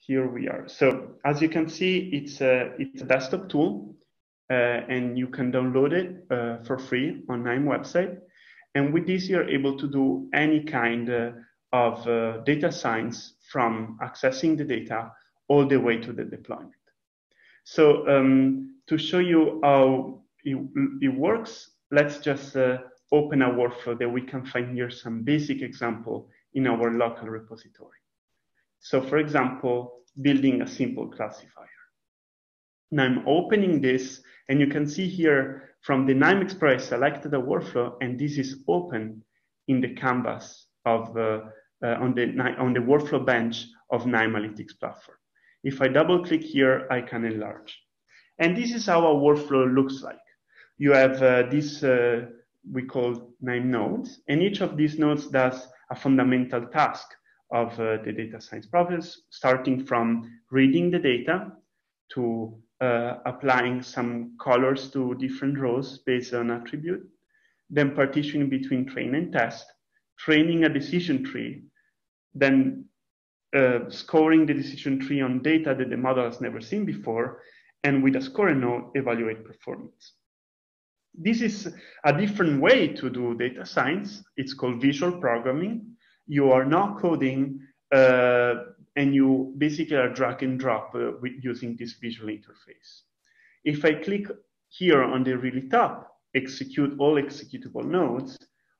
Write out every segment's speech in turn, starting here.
here we are. So as you can see, it's a, it's a desktop tool uh, and you can download it uh, for free on KNIME website. And with this, you're able to do any kind uh, of uh, data science from accessing the data all the way to the deployment. So um, to show you how it, it works, let's just uh, open a workflow that we can find here some basic example in our local repository. So for example, building a simple classifier. Now I'm opening this and you can see here from the KNIME Explorer, I selected a workflow and this is open in the canvas of uh, uh, on, the, on the workflow bench of KNIME Analytics platform. If I double click here, I can enlarge. And this is how a workflow looks like. You have uh, this uh, we call KNIME nodes, and each of these nodes does a fundamental task of uh, the data science process, starting from reading the data to uh, applying some colors to different rows based on attribute, then partitioning between train and test, training a decision tree, then uh, scoring the decision tree on data that the model has never seen before, and with a score node, evaluate performance. This is a different way to do data science. It's called visual programming. You are not coding, uh, and you basically are drag and drop uh, with using this visual interface. If I click here on the really top, execute all executable nodes,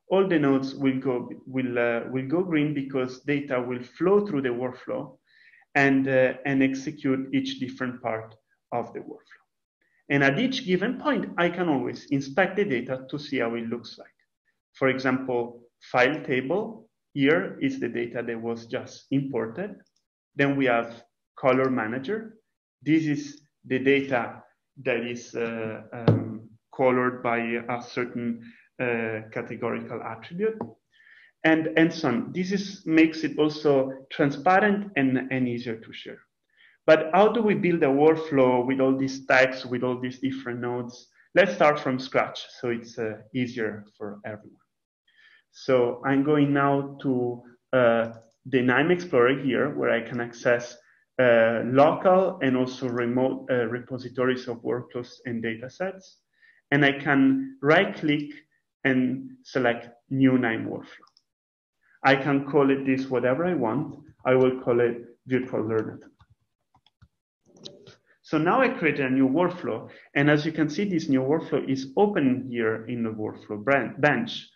all the nodes will go will uh, will go green because data will flow through the workflow and uh, and execute each different part of the workflow. And at each given point, I can always inspect the data to see how it looks like. For example, file table here is the data that was just imported. Then we have color manager. This is the data that is uh, um, colored by a certain uh, categorical attribute. And, and so on. This is, makes it also transparent and, and easier to share. But how do we build a workflow with all these tags, with all these different nodes? Let's start from scratch so it's uh, easier for everyone. So I'm going now to uh, the KNIME Explorer here, where I can access uh, local and also remote uh, repositories of workflows and datasets. And I can right click and select new KNIME workflow. I can call it this whatever I want. I will call it virtual learner. So now I created a new workflow. And as you can see, this new workflow is open here in the workflow bench.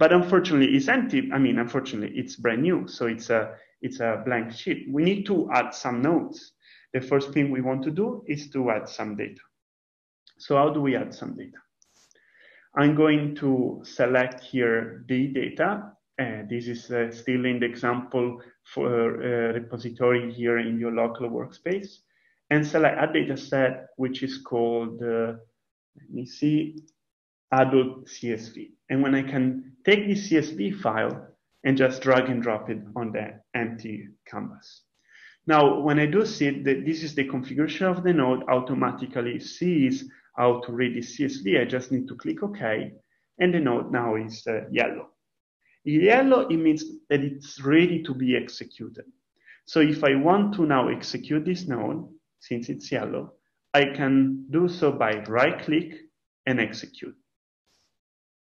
But unfortunately, it's empty. I mean, unfortunately, it's brand new. So it's a, it's a blank sheet. We need to add some nodes. The first thing we want to do is to add some data. So how do we add some data? I'm going to select here the data. This is uh, still in the example for uh, repository here in your local workspace and select a data set which is called, uh, let me see, adult CSV. And when I can take this CSV file and just drag and drop it on the empty canvas. Now, when I do see that this is the configuration of the node automatically sees how to read the CSV, I just need to click OK, and the node now is uh, yellow. Yellow, it means that it's ready to be executed. So if I want to now execute this node, since it's yellow, I can do so by right click and execute.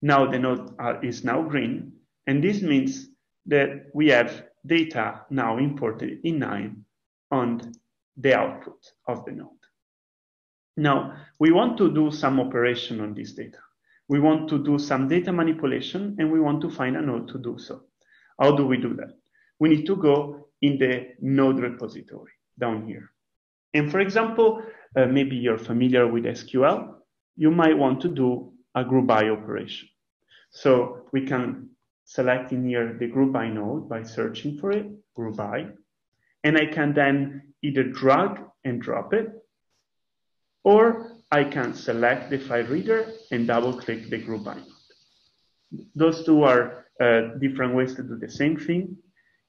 Now the node uh, is now green, and this means that we have data now imported in KNIME on the output of the node. Now, we want to do some operation on this data. We want to do some data manipulation, and we want to find a node to do so. How do we do that? We need to go in the node repository down here. And for example, uh, maybe you're familiar with SQL, you might want to do a group by operation. So we can select in here the group by node by searching for it, group by, and I can then either drag and drop it, or I can select the file reader and double click the group by node. Those two are uh, different ways to do the same thing.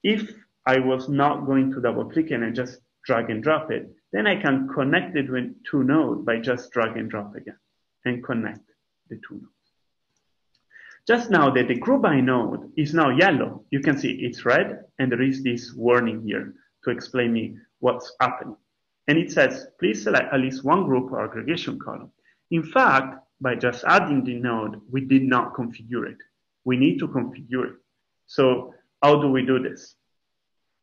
If I was not going to double click and I just drag and drop it, then I can connect it with two nodes by just drag and drop again and connect the two nodes. Just now that the group by node is now yellow, you can see it's red and there is this warning here to explain me what's happening. And it says, please select at least one group or aggregation column. In fact, by just adding the node, we did not configure it. We need to configure it. So how do we do this?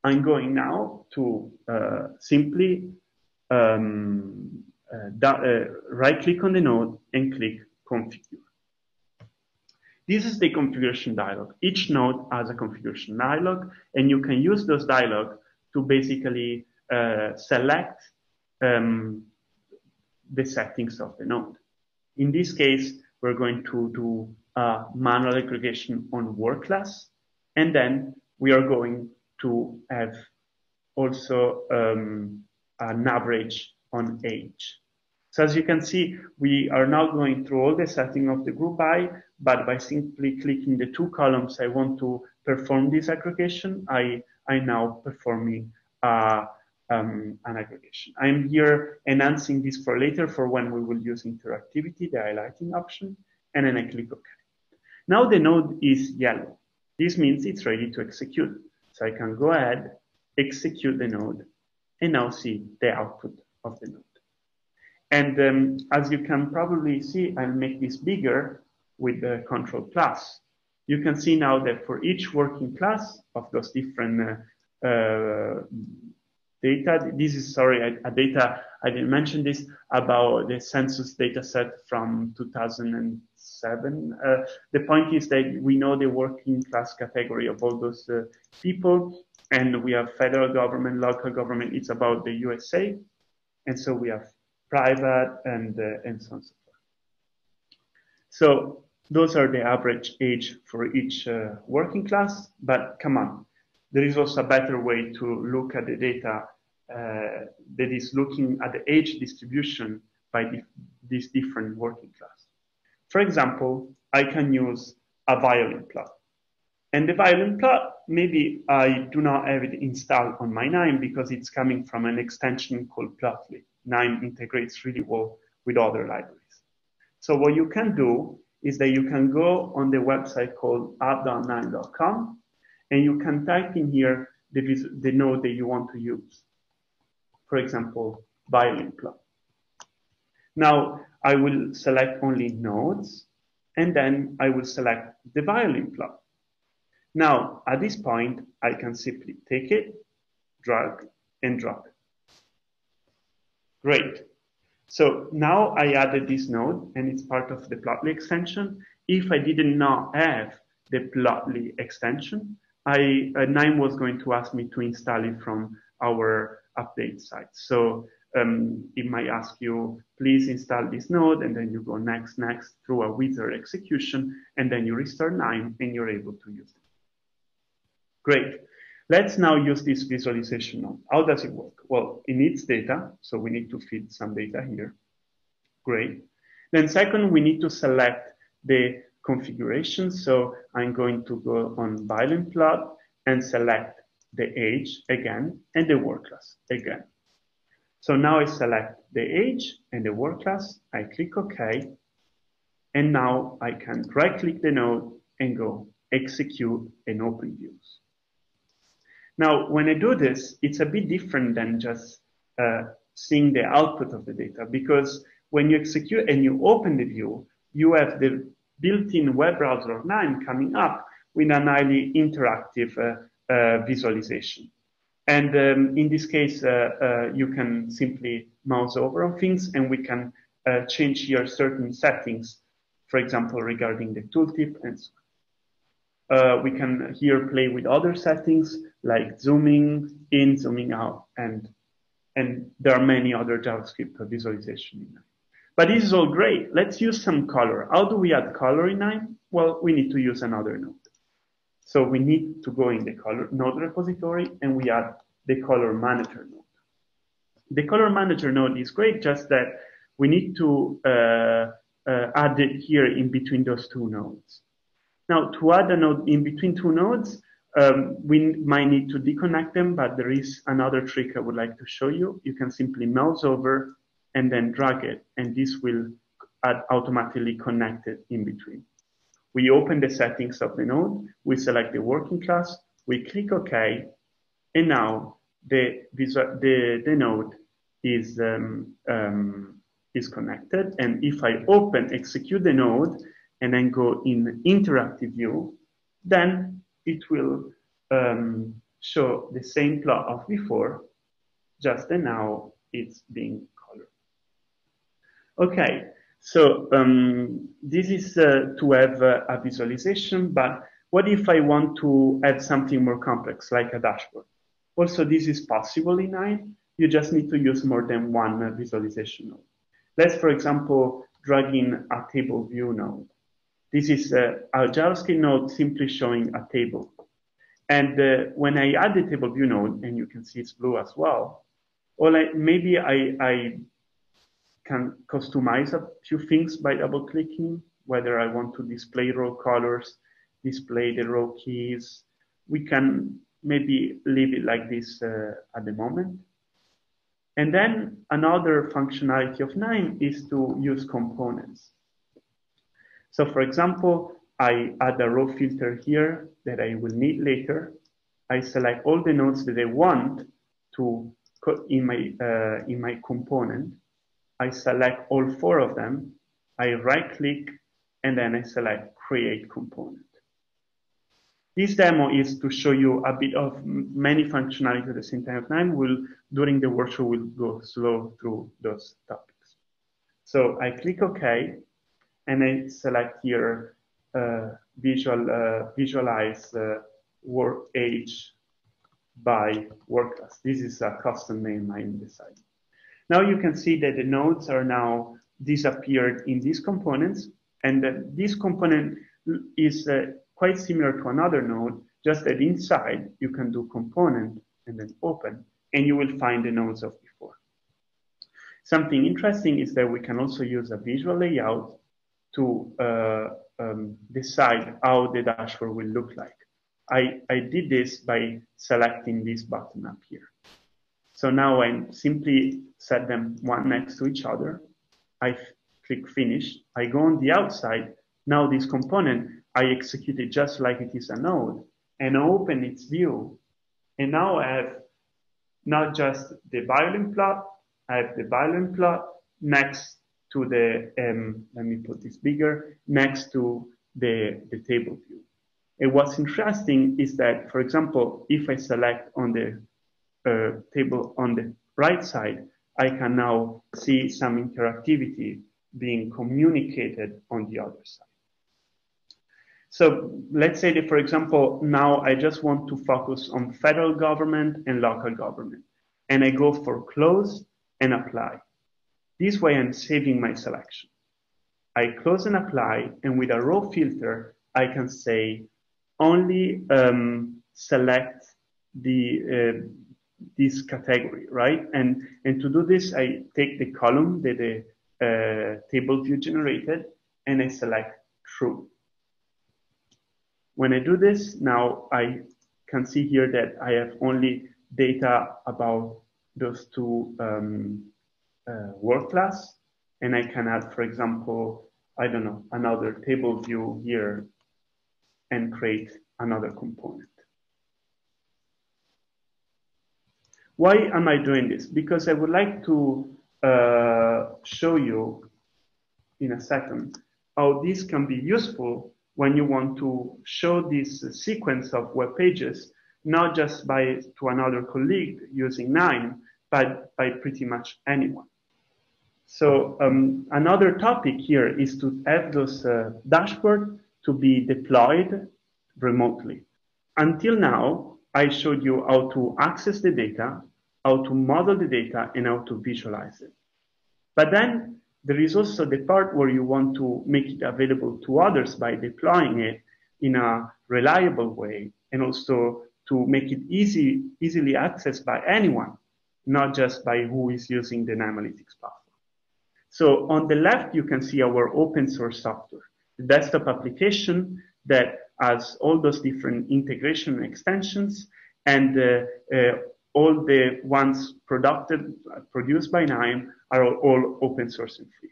I'm going now to uh, simply um, uh, uh, right click on the node and click configure. This is the configuration dialog. Each node has a configuration dialog, and you can use those dialog to basically uh, select um, the settings of the node. In this case, we're going to do a manual aggregation on work class, and then we are going to have also um, an average on age. So as you can see, we are now going through all the setting of the group I, but by simply clicking the two columns I want to perform this aggregation, I, I now performing uh, um, an aggregation. I'm here enhancing this for later for when we will use interactivity, the highlighting option, and then I click OK. Now the node is yellow. This means it's ready to execute. So I can go ahead, execute the node, and now see the output of the node. And um, as you can probably see, I'll make this bigger with the control plus. You can see now that for each working class of those different uh, uh, data, this is, sorry, a, a, data, I didn't mention this, about the census data set from 2007. Uh, the point is that we know the working class category of all those uh, people, and we have federal government, local government, it's about the USA. And so we have private, and, uh, and so on and so forth. So those are the average age for each uh, working class, but come on, there is also a better way to look at the data uh, that is looking at the age distribution by dif these different working class. For example, I can use a violin plot. And the violin plot, maybe I do not have it installed on my KNIME because it's coming from an extension called Plotly. KNIME integrates really well with other libraries. So what you can do is that you can go on the website called app.knime.com and you can type in here the, the node that you want to use. For example, violin plot. Now I will select only nodes and then I will select the violin plot. Now at this point, I can simply take it, drag and drop it. Great. So now I added this node and it's part of the Plotly extension. If I did not have the Plotly extension, I, uh, KNIME was going to ask me to install it from our update site. So um, it might ask you, please install this node, and then you go next, next through a wizard execution, and then you restart KNIME and you're able to use it. Great. Let's now use this visualization node. How does it work? Well, it needs data, so we need to feed some data here. Great. Then second, we need to select the configuration. So I'm going to go on violin plot and select the age again and the work class again. So now I select the age and the work class. I click OK. And now I can right click the node and go execute and open views. Now, when I do this, it's a bit different than just uh, seeing the output of the data because when you execute and you open the view, you have the built-in web browser of KNIME coming up with an highly interactive uh, uh, visualization. And um, in this case, uh, uh, you can simply mouse over on things and we can uh, change here certain settings, for example, regarding the tooltip and so on. We can here play with other settings like zooming in, zooming out, and and there are many other JavaScript visualization in. But this is all great. Let's use some color. How do we add color in KNIME? Well, we need to use another node. So we need to go in the color node repository and we add the color manager node. The color manager node is great, just that we need to uh, uh, add it here in between those two nodes. Now, to add a node in between two nodes, um, we might need to deconnect them, but there is another trick I would like to show you. You can simply mouse over and then drag it, and this will automatically connect it in between. We open the settings of the node, we select the working class, we click OK, and now the, the, the node is, um, um, is connected. And if I open, execute the node, and then go in interactive view, then it will um, show the same plot of before, just that now it's being colored. Okay, so um, this is uh, to have uh, a visualization, but what if I want to add something more complex, like a dashboard? Also, this is possible in I. You just need to use more than one visualization node. Let's, for example, drag in a table view node. This is a, a JavaScript node simply showing a table. And uh, when I add the table view node, and you can see it's blue as well, or I, maybe I, I can customize a few things by double clicking, whether I want to display row colors, display the row keys. We can maybe leave it like this uh, at the moment. And then another functionality of KNIME is to use components. So for example, I add a row filter here that I will need later. I select all the nodes that I want to in my, uh, in my component. I select all four of them. I right click and then I select create component. This demo is to show you a bit of many functionality at the same time. Time will during the workshop we'll go slow through those topics. So I click OK and I select here uh, visual, uh, visualize uh, work age by work class. This is a custom name I decided. Now you can see that the nodes are now disappeared in these components, and this component is uh, quite similar to another node, just that inside you can do component and then open, and you will find the nodes of before. Something interesting is that we can also use a visual layout to uh, um, decide how the dashboard will look like. I, I did this by selecting this button up here. So now I simply set them one next to each other. I click finish. I go on the outside. Now this component, I execute it just like it is a node and I open its view. And now I have not just the violin plot, I have the violin plot next to the, um, let me put this bigger, next to the, the table view. And what's interesting is that, for example, if I select on the uh, table on the right side, I can now see some interactivity being communicated on the other side. So let's say that, for example, now I just want to focus on federal government and local government, and I go for close and apply. This way I'm saving my selection. I close and apply, and with a row filter, I can say only um, select the uh, this category, right? And and to do this, I take the column that the uh, table view generated, and I select true. When I do this, now I can see here that I have only data about those two um, uh, class. And I can add, for example, I don't know, another table view here and create another component. Why am I doing this? Because I would like to uh, show you in a second how this can be useful when you want to show this sequence of web pages, not just by to another colleague using KNIME, but by pretty much anyone. So um, another topic here is to have those uh, dashboard to be deployed remotely. Until now, I showed you how to access the data, how to model the data, and how to visualize it. But then there is also the part where you want to make it available to others by deploying it in a reliable way and also to make it easy, easily accessed by anyone, not just by who is using the analytics platform. So on the left, you can see our open source software, the desktop application that has all those different integration extensions and uh, uh, all the ones produced, produced by KNIME are all, all, open source and free.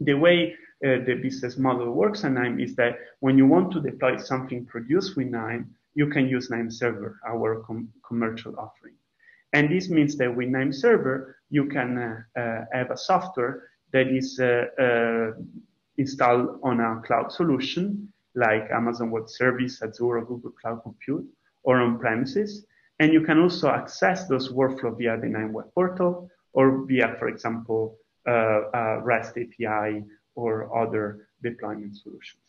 The way uh, the business model works at KNIME is that when you want to deploy something produced with KNIME, you can use KNIME Server, our com commercial offering. And this means that with KNIME Server, you can uh, uh, have a software that is uh, uh, installed on a cloud solution like Amazon Web Service, Azure, or Google Cloud Compute, or on premises. And you can also access those workflows via the KNIME Web Portal or via, for example, uh, REST API or other deployment solutions.